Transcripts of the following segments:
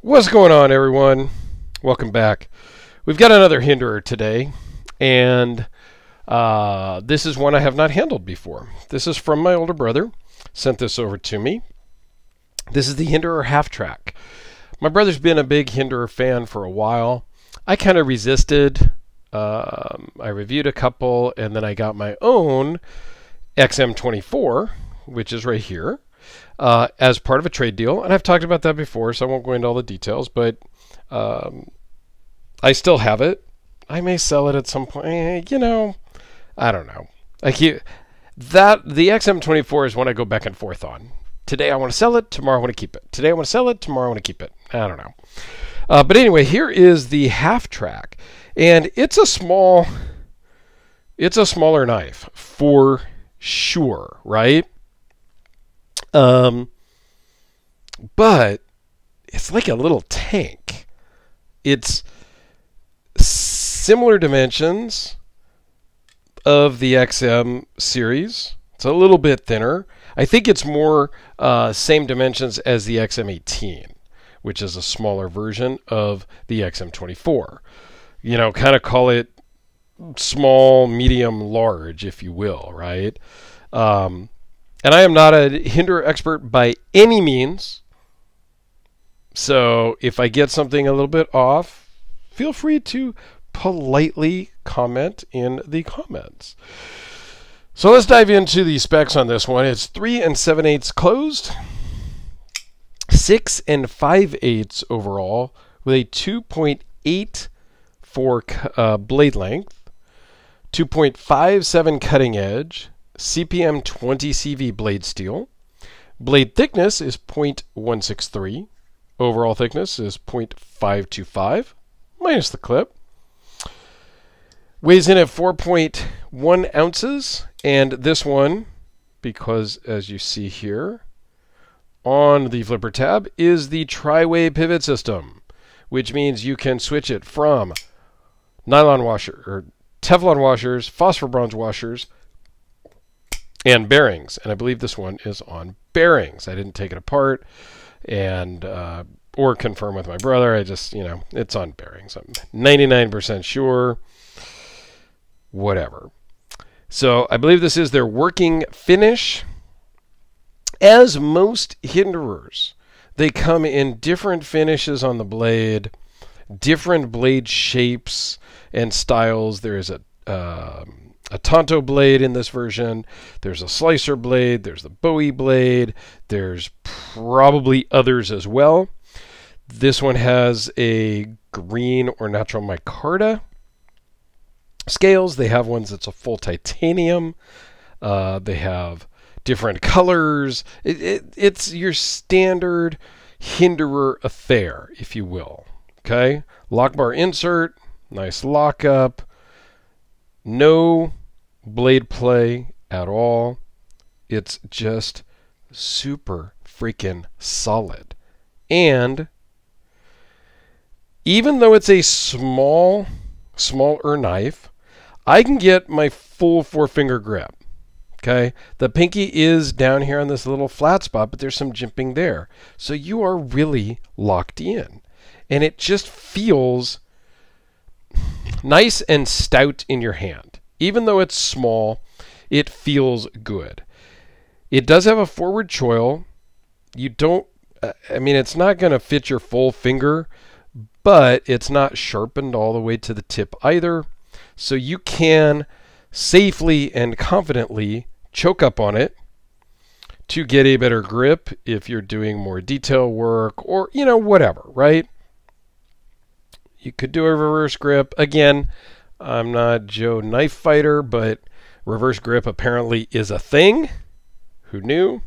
What's going on, everyone? Welcome back. We've got another hinderer today, and uh, this is one I have not handled before. This is from my older brother. Sent this over to me. This is the Hinderer half track. My brother's been a big Hinderer fan for a while. I kind of resisted. Um, I reviewed a couple, and then I got my own XM24, which is right here uh, as part of a trade deal. And I've talked about that before, so I won't go into all the details, but um, I still have it. I may sell it at some point. Eh, you know, I don't know. I keep, that the XM24 is one I go back and forth on. Today I want to sell it. Tomorrow I want to keep it. Today I want to sell it. Tomorrow I want to keep it. I don't know. Uh, but anyway, here is the half track, and it's a small, it's a smaller knife for sure, right? Um, but it's like a little tank. It's similar dimensions of the XM series. It's a little bit thinner. I think it's more uh, same dimensions as the XM18, which is a smaller version of the XM24. You know, kind of call it small, medium, large, if you will, right? Um, and I am not a Hinderer expert by any means. So if I get something a little bit off, feel free to politely comment in the comments. So let's dive into the specs on this one. It's 3 and 7 eighths closed, 6 and 5 eighths overall, with a 2.8 for uh, blade length, 2.57 cutting edge, CPM 20 CV blade steel. Blade thickness is 0.163. Overall thickness is 0.525 minus the clip. Weighs in at 4.1 ounces. And this one, because as you see here on the flipper tab, is the tri-way pivot system, which means you can switch it from nylon washer or Teflon washers, phosphor bronze washers, and bearings. And I believe this one is on bearings. I didn't take it apart and uh, or confirm with my brother. I just, you know, it's on bearings. I'm 99% sure. Whatever. So I believe this is their working finish. As most hinderers, they come in different finishes on the blade, different blade shapes and styles. There is a um, a Tanto blade in this version. There's a slicer blade. There's the Bowie blade. There's probably others as well. This one has a green or natural micarta scales. They have ones that's a full titanium. Uh, they have different colors. It, it, it's your standard hinderer affair, if you will. Okay, lock bar insert, nice lockup. No blade play at all. It's just super freaking solid. And even though it's a small, smaller knife, I can get my full four finger grip. Okay, the pinky is down here on this little flat spot, but there's some jimping there. So you are really locked in. And it just feels nice and stout in your hand. Even though it's small, it feels good. It does have a forward choil. You don't, I mean, it's not going to fit your full finger, but it's not sharpened all the way to the tip either. So you can safely and confidently choke up on it to get a better grip if you're doing more detail work or, you know, whatever, right? You could do a reverse grip. Again, I'm not Joe Knife Fighter, but reverse grip apparently is a thing. Who knew?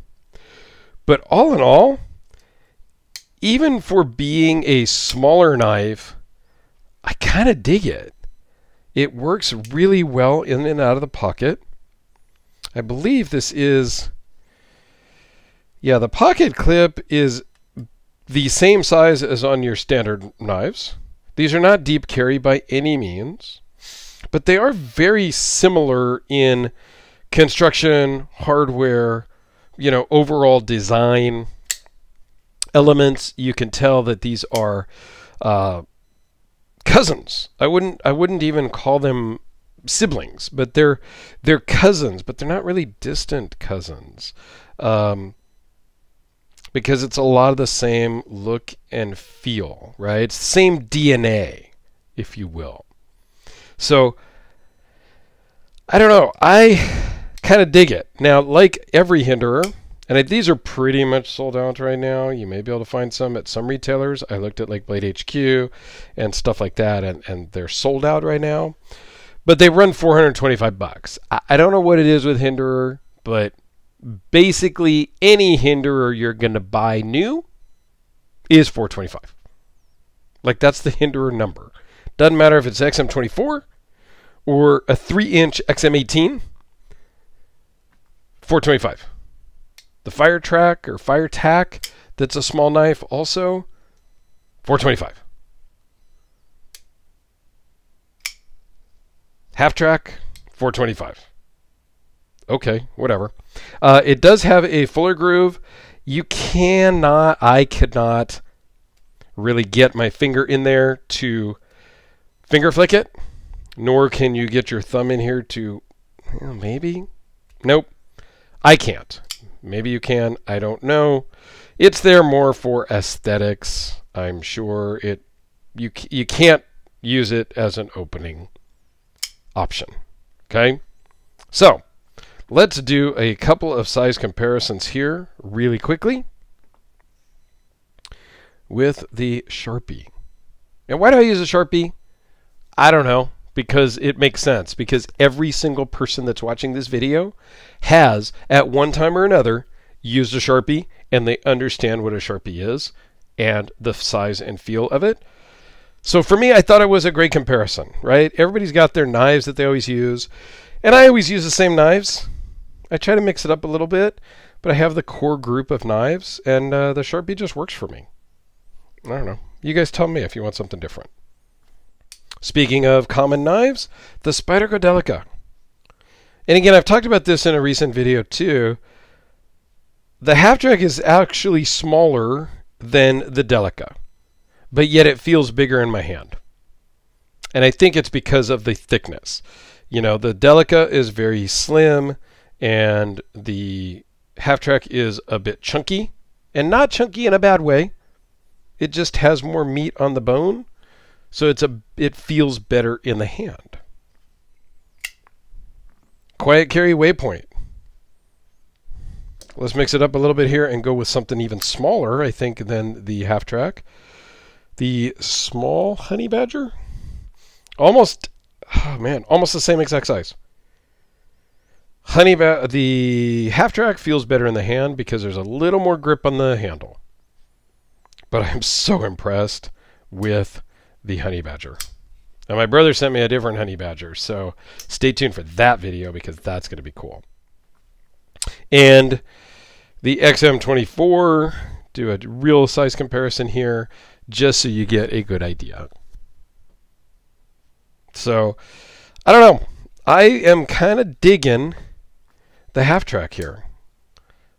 But all in all, even for being a smaller knife, I kind of dig it. It works really well in and out of the pocket. I believe this is, yeah, the pocket clip is the same size as on your standard knives. These are not deep carry by any means but they are very similar in construction, hardware, you know, overall design. elements. You can tell that these are uh, cousins. I wouldn't I wouldn't even call them siblings, but they're they're cousins, but they're not really distant cousins. Um, because it's a lot of the same look and feel, right? It's the same DNA, if you will. So I don't know. I kind of dig it. Now, like every Hinderer, and these are pretty much sold out right now. You may be able to find some at some retailers. I looked at like Blade HQ and stuff like that, and, and they're sold out right now. But they run 425 bucks. I, I don't know what it is with Hinderer, but basically any Hinderer you're going to buy new is 425. Like that's the Hinderer number. Doesn't matter if it's XM24 or a 3 inch XM18, 425. The Fire Track or Fire Tack, that's a small knife, also 425. Half Track, 425. Okay, whatever. Uh, it does have a fuller groove. You cannot, I could not really get my finger in there to finger flick it, nor can you get your thumb in here to, well, maybe? Nope. I can't. Maybe you can. I don't know. It's there more for aesthetics. I'm sure it. You you can't use it as an opening option. Okay. So let's do a couple of size comparisons here really quickly with the Sharpie. And why do I use a Sharpie? I don't know because it makes sense because every single person that's watching this video has at one time or another used a Sharpie and they understand what a Sharpie is and the size and feel of it. So for me, I thought it was a great comparison, right? Everybody's got their knives that they always use, and I always use the same knives. I try to mix it up a little bit, but I have the core group of knives, and uh, the Sharpie just works for me. I don't know. You guys tell me if you want something different. Speaking of common knives, the Spyderco Delica. And again, I've talked about this in a recent video too. The half track is actually smaller than the Delica, but yet it feels bigger in my hand. And I think it's because of the thickness. You know, the Delica is very slim and the half track is a bit chunky and not chunky in a bad way. It just has more meat on the bone so it's a it feels better in the hand. Quiet carry waypoint. Let's mix it up a little bit here and go with something even smaller, I think, than the half track. The small honey badger. Almost, oh man, almost the same exact size. Honey ba- the half track feels better in the hand because there's a little more grip on the handle. But I'm so impressed with the honey badger. Now my brother sent me a different honey badger, so stay tuned for that video because that's going to be cool. And the XM24, do a real size comparison here just so you get a good idea. So, I don't know. I am kind of digging the half track here.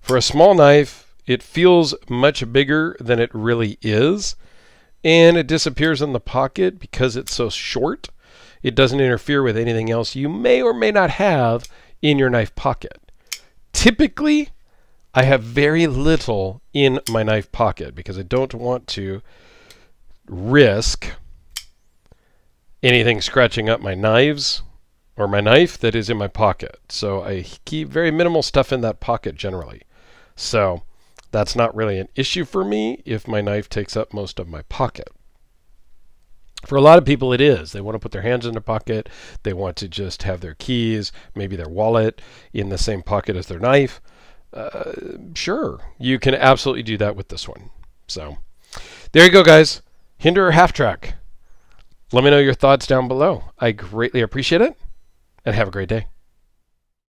For a small knife, it feels much bigger than it really is and it disappears in the pocket because it's so short. It doesn't interfere with anything else you may or may not have in your knife pocket. Typically, I have very little in my knife pocket because I don't want to risk anything scratching up my knives or my knife that is in my pocket. So I keep very minimal stuff in that pocket generally. So that's not really an issue for me if my knife takes up most of my pocket. For a lot of people, it is. They want to put their hands in their pocket. They want to just have their keys, maybe their wallet, in the same pocket as their knife. Uh, sure, you can absolutely do that with this one. So, there you go, guys. Hinderer half track. Let me know your thoughts down below. I greatly appreciate it, and have a great day.